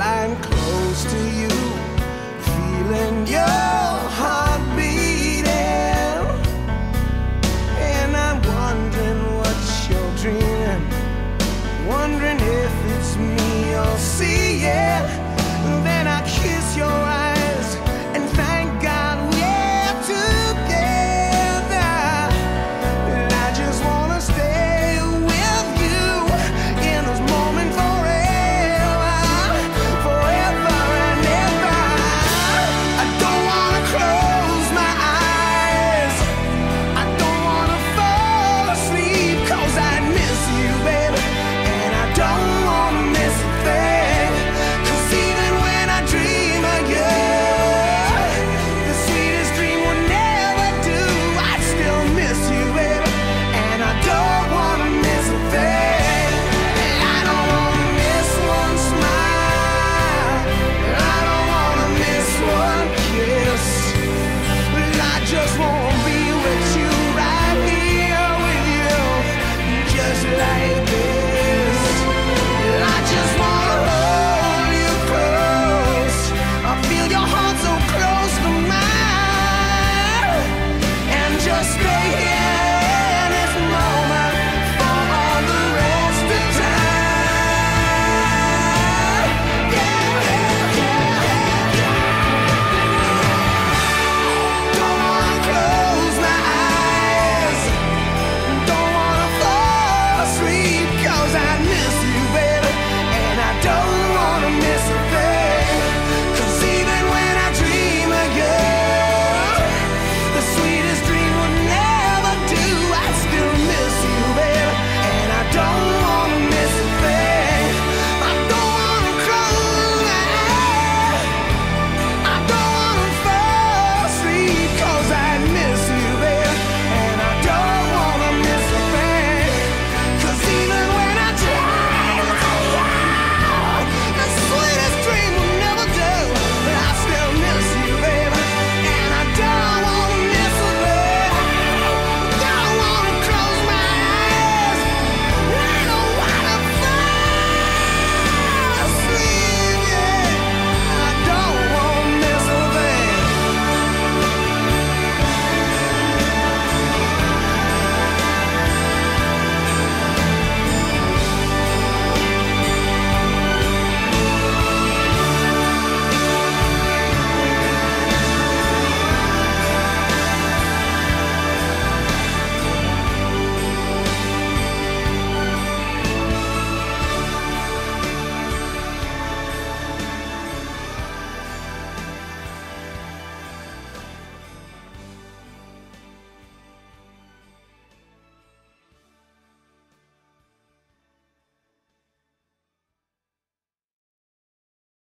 I'm close to you, feeling your.